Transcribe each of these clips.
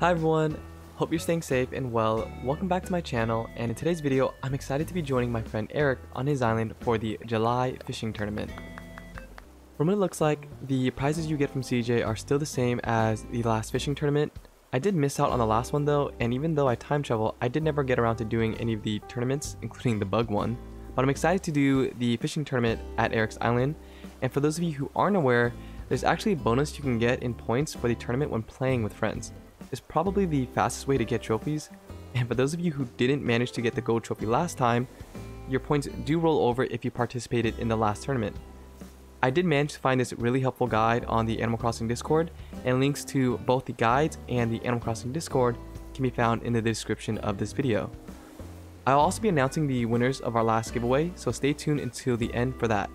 Hi everyone, hope you're staying safe and well. Welcome back to my channel and in today's video I'm excited to be joining my friend Erick on his island for the July fishing tournament. From what it looks like, the prizes you get from CJ are still the same as the last fishing tournament. I did miss out on the last one though and even though I time travel I did never get around to doing any of the tournaments including the bug one. But I'm excited to do the fishing tournament at Erick's Island and for those of you who aren't aware, there's actually a bonus you can get in points for the tournament when playing with friends is probably the fastest way to get trophies. And for those of you who didn't manage to get the gold trophy last time, your points do roll over if you participated in the last tournament. I did manage to find this really helpful guide on the Animal Crossing Discord, and links to both the guides and the Animal Crossing Discord can be found in the description of this video. I'll also be announcing the winners of our last giveaway, so stay tuned until the end for that.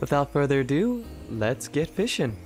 Without further ado, let's get fishing!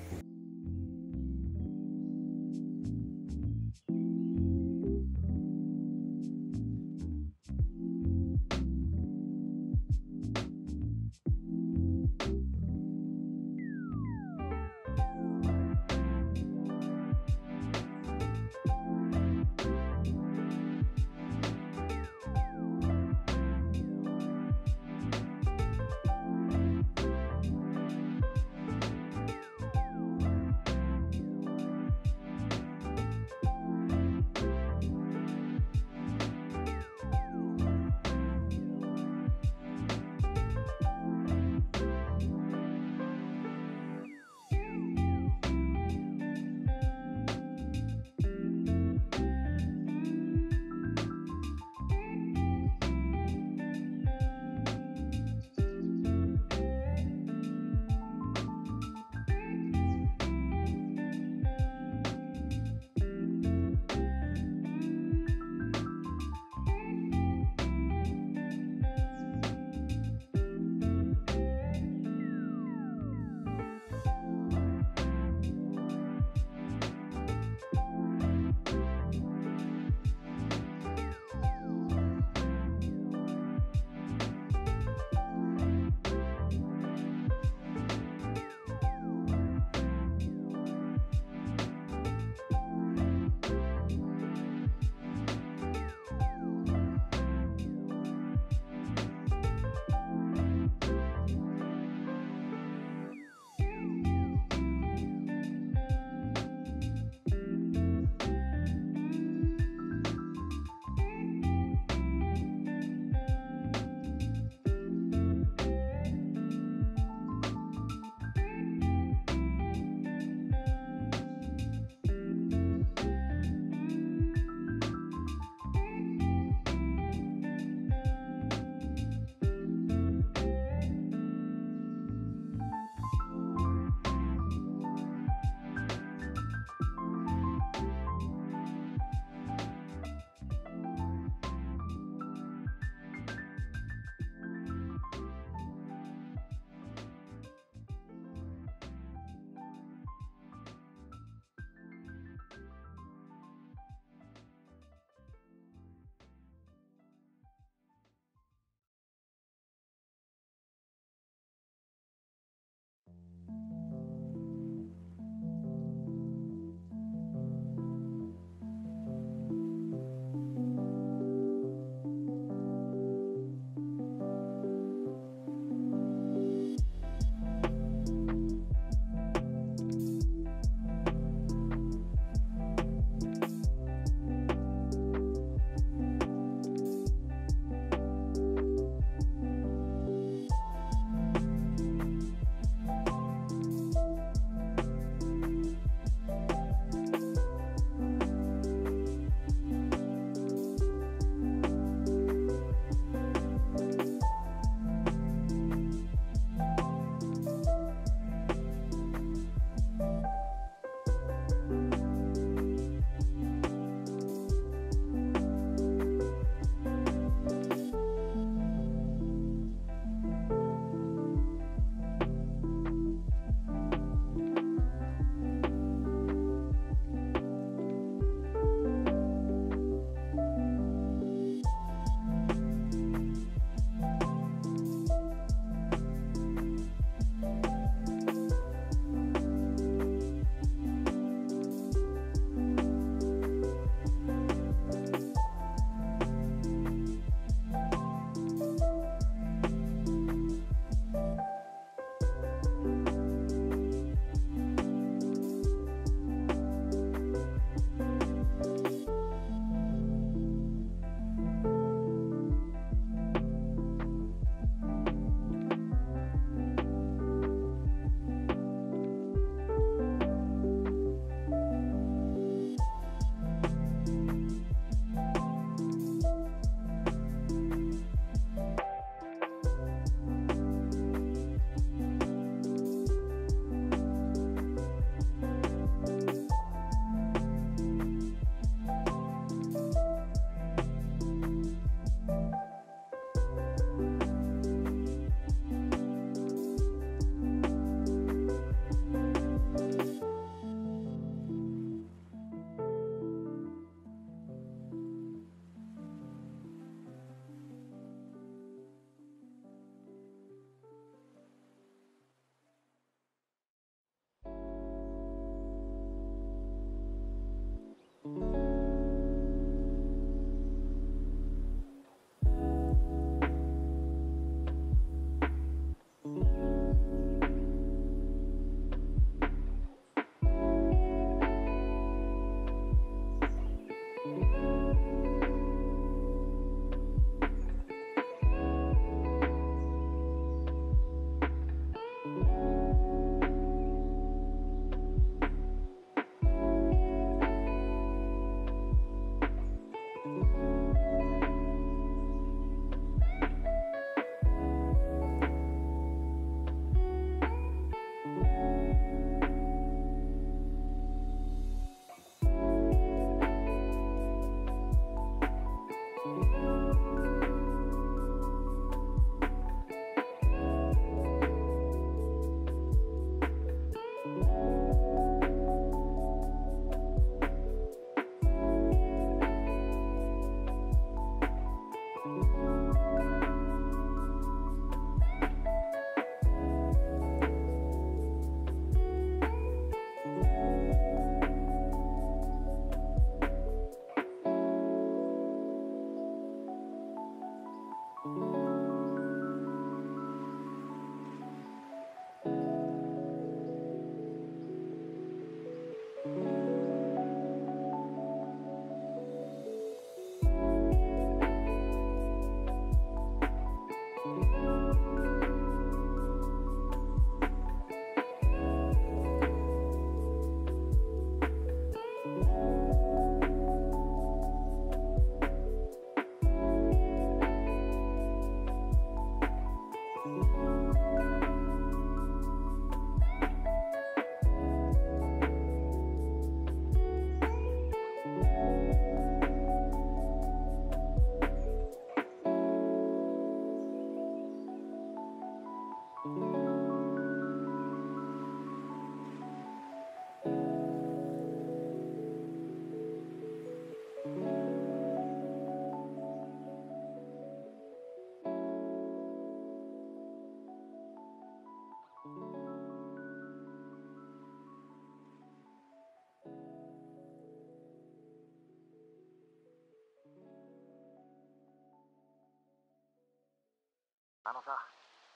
のさ。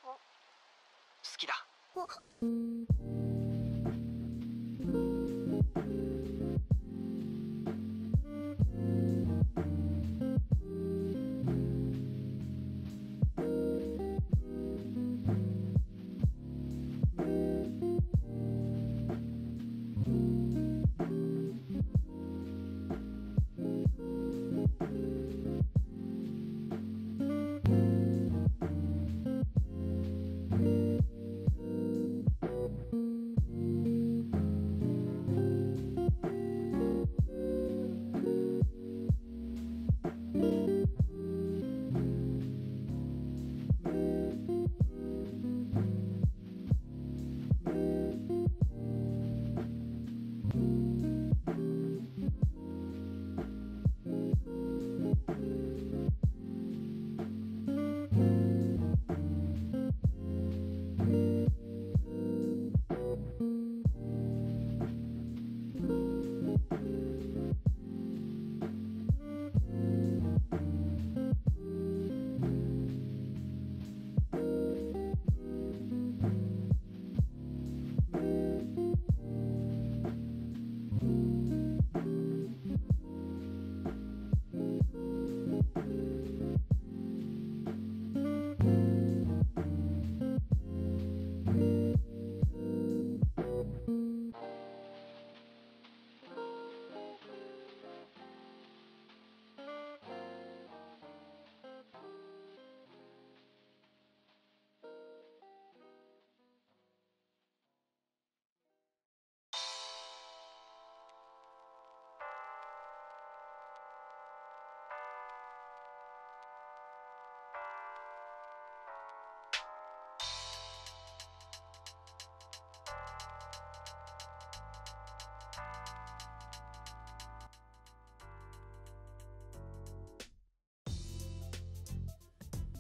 好きだ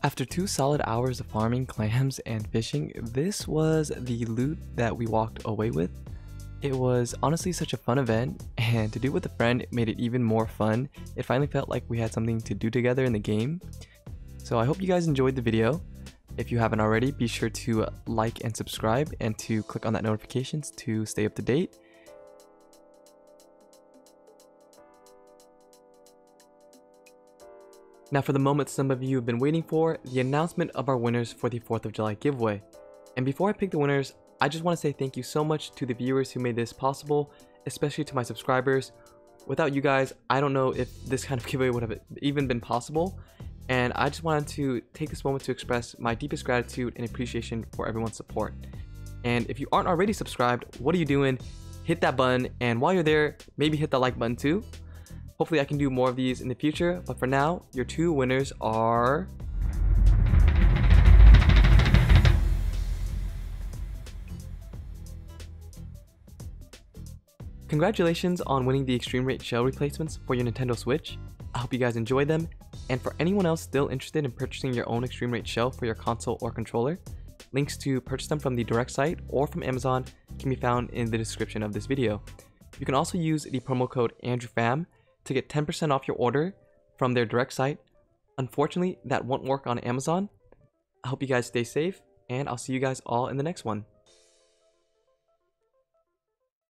After two solid hours of farming clams and fishing, this was the loot that we walked away with. It was honestly such a fun event, and to do it with a friend made it even more fun. It finally felt like we had something to do together in the game. So I hope you guys enjoyed the video. If you haven't already, be sure to like and subscribe and to click on that notifications to stay up to date. Now for the moment some of you have been waiting for, the announcement of our winners for the 4th of July giveaway. And before I pick the winners, I just want to say thank you so much to the viewers who made this possible, especially to my subscribers. Without you guys, I don't know if this kind of giveaway would have even been possible. And I just wanted to take this moment to express my deepest gratitude and appreciation for everyone's support. And if you aren't already subscribed, what are you doing? Hit that button, and while you're there, maybe hit the like button too. Hopefully I can do more of these in the future, but for now, your two winners are... Congratulations on winning the Extreme Rate shell replacements for your Nintendo Switch. I hope you guys enjoyed them, and for anyone else still interested in purchasing your own Extreme Rate shell for your console or controller, links to purchase them from the direct site or from Amazon can be found in the description of this video. You can also use the promo code AndrewPham to get 10% off your order from their direct site. Unfortunately, that won't work on Amazon. I hope you guys stay safe, and I'll see you guys all in the next one.